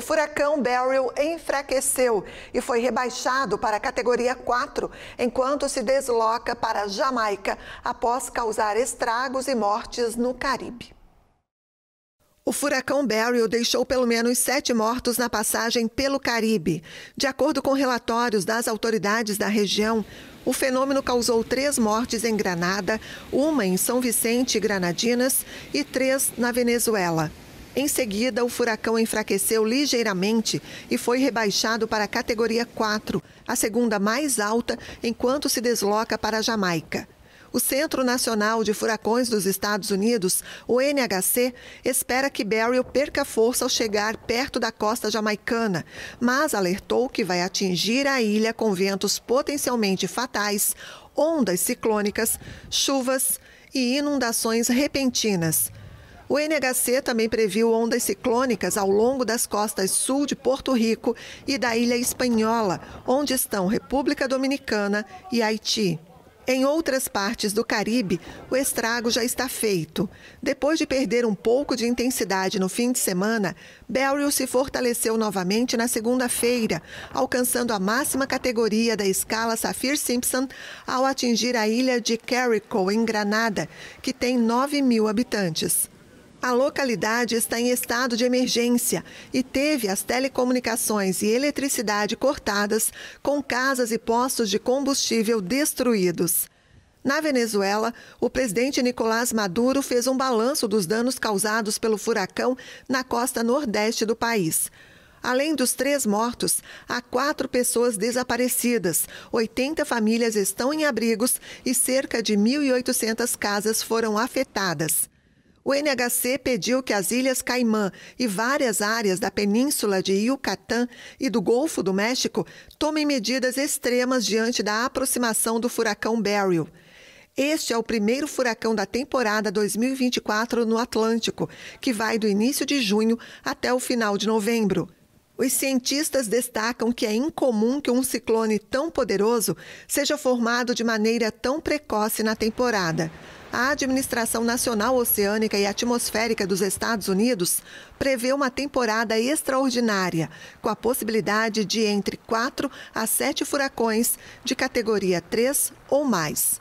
O furacão Beryl enfraqueceu e foi rebaixado para a categoria 4, enquanto se desloca para Jamaica após causar estragos e mortes no Caribe. O furacão Beryl deixou pelo menos sete mortos na passagem pelo Caribe. De acordo com relatórios das autoridades da região, o fenômeno causou três mortes em Granada, uma em São Vicente e Granadinas e três na Venezuela. Em seguida, o furacão enfraqueceu ligeiramente e foi rebaixado para a categoria 4, a segunda mais alta, enquanto se desloca para a Jamaica. O Centro Nacional de Furacões dos Estados Unidos, o NHC, espera que Beryl perca força ao chegar perto da costa jamaicana, mas alertou que vai atingir a ilha com ventos potencialmente fatais, ondas ciclônicas, chuvas e inundações repentinas. O NHC também previu ondas ciclônicas ao longo das costas sul de Porto Rico e da Ilha Espanhola, onde estão República Dominicana e Haiti. Em outras partes do Caribe, o estrago já está feito. Depois de perder um pouco de intensidade no fim de semana, Beryl se fortaleceu novamente na segunda-feira, alcançando a máxima categoria da escala Saffir-Simpson ao atingir a ilha de Carrico, em Granada, que tem 9 mil habitantes. A localidade está em estado de emergência e teve as telecomunicações e eletricidade cortadas, com casas e postos de combustível destruídos. Na Venezuela, o presidente Nicolás Maduro fez um balanço dos danos causados pelo furacão na costa nordeste do país. Além dos três mortos, há quatro pessoas desaparecidas, 80 famílias estão em abrigos e cerca de 1.800 casas foram afetadas. O NHC pediu que as Ilhas Caimã e várias áreas da península de Yucatán e do Golfo do México tomem medidas extremas diante da aproximação do furacão Beryl. Este é o primeiro furacão da temporada 2024 no Atlântico, que vai do início de junho até o final de novembro. Os cientistas destacam que é incomum que um ciclone tão poderoso seja formado de maneira tão precoce na temporada a Administração Nacional Oceânica e Atmosférica dos Estados Unidos prevê uma temporada extraordinária, com a possibilidade de entre 4 a 7 furacões de categoria 3 ou mais.